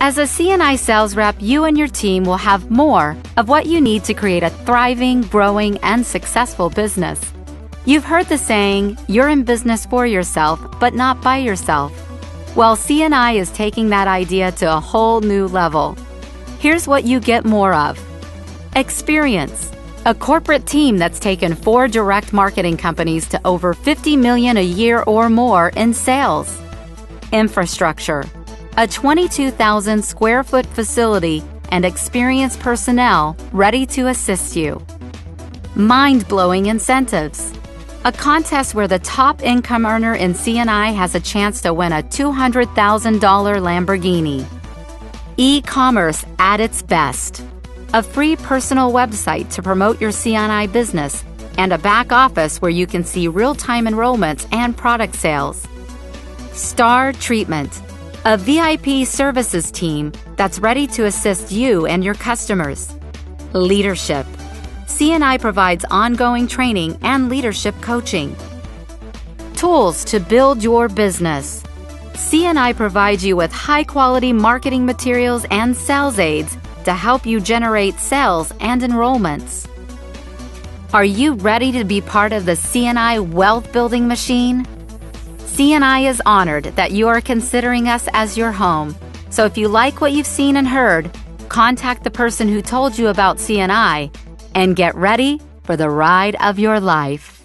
As a CNI sales rep, you and your team will have more of what you need to create a thriving, growing, and successful business. You've heard the saying, you're in business for yourself, but not by yourself. Well, CNI is taking that idea to a whole new level. Here's what you get more of experience. A corporate team that's taken four direct marketing companies to over 50 million a year or more in sales. Infrastructure a 22,000 square foot facility and experienced personnel ready to assist you. Mind blowing incentives. A contest where the top income earner in CNI has a chance to win a $200,000 Lamborghini. E commerce at its best. A free personal website to promote your CNI business and a back office where you can see real time enrollments and product sales. Star Treatment a VIP services team that's ready to assist you and your customers. Leadership. CNI provides ongoing training and leadership coaching. Tools to build your business. CNI provides you with high quality marketing materials and sales aids to help you generate sales and enrollments. Are you ready to be part of the CNI wealth building machine? CNI is honored that you are considering us as your home. So if you like what you've seen and heard, contact the person who told you about CNI and get ready for the ride of your life.